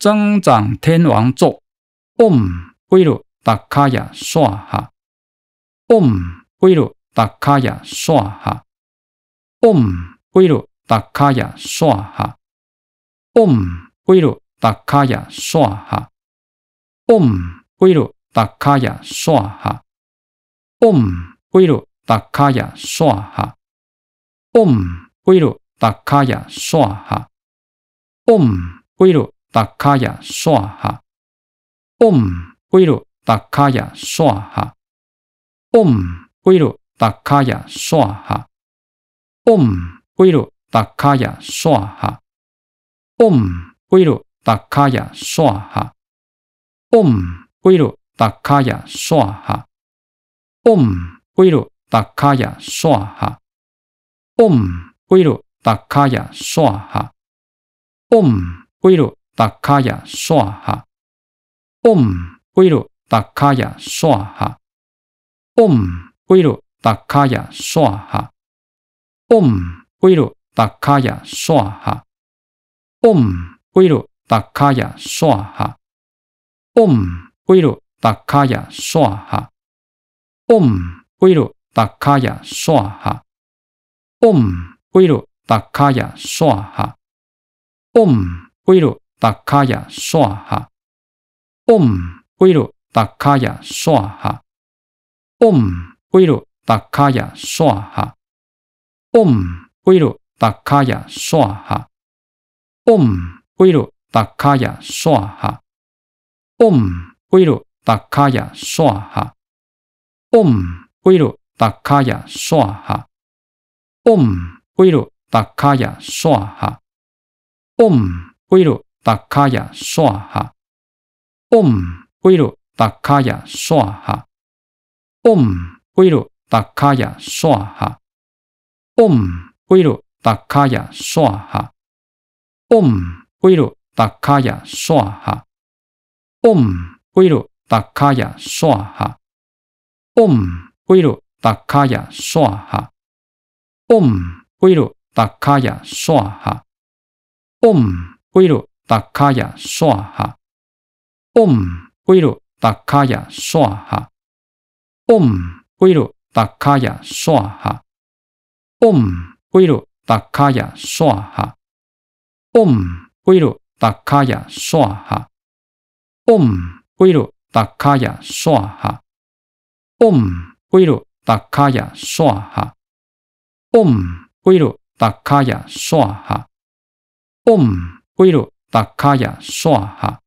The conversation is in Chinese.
增长天王咒：Om 威鲁达卡雅刷哈，Om 威鲁达卡雅刷哈，Om 威鲁达卡雅刷哈，Om 威鲁达卡雅刷哈，Om 威鲁达卡雅刷哈，Om 威鲁达卡雅刷哈，Om 威鲁达卡雅刷哈，Om 威鲁达卡雅刷哈，Om 威鲁达卡雅刷哈，Om 威鲁达卡雅刷哈，Om 威鲁达卡雅刷哈，Om 威鲁达卡雅刷哈，Om 威鲁达卡雅刷哈，Om 威鲁达卡雅刷哈，Om 威鲁达卡雅刷哈，Om 威鲁达卡雅刷哈，Om 威鲁达卡雅刷哈，Om 威鲁达卡雅刷哈，Om 威鲁达卡雅刷哈，Om 威鲁达卡雅刷哈，Om 威鲁达卡雅刷哈，Om 威鲁达卡雅刷哈，Om 威鲁达卡雅刷哈，Om 威鲁达卡雅刷哈，Om 威鲁达卡雅刷哈，Om 威鲁达卡雅刷哈，Om 威鲁达卡雅刷哈，Om 威鲁达卡雅刷哈，Om 威鲁达卡雅刷哈，Om 威鲁达卡雅刷哈，Om 威鲁达卡雅刷哈，Om 威鲁达卡雅刷哈，Om 威鲁达卡雅刷哈，Om 威鲁达卡雅刷哈，Om 威鲁达卡雅刷哈，Om 威鲁达卡雅刷哈，Om 威鲁达卡雅刷哈，Om 威鲁达卡雅刷哈，Om 威鲁达卡雅刷哈，Om 威鲁达卡雅刷哈，Om 威鲁达卡雅刷哈，Om 威鲁达卡雅刷哈，Om 威鲁达卡雅刷哈，Om 威鲁达卡雅刷哈，Om 威鲁达卡雅刷哈，Om 威鲁达卡雅刷哈，Om 威鲁达卡雅刷哈，Om 威鲁达卡雅刷哈。